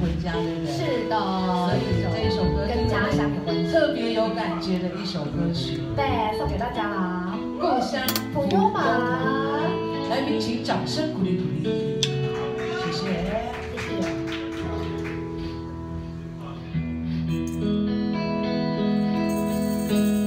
回家对不对？是的。所以这一首歌跟家乡特别有感觉的一首歌曲。对送给大家啦。故乡福州吗来宾请掌声鼓励鼓励。谢谢。谢谢。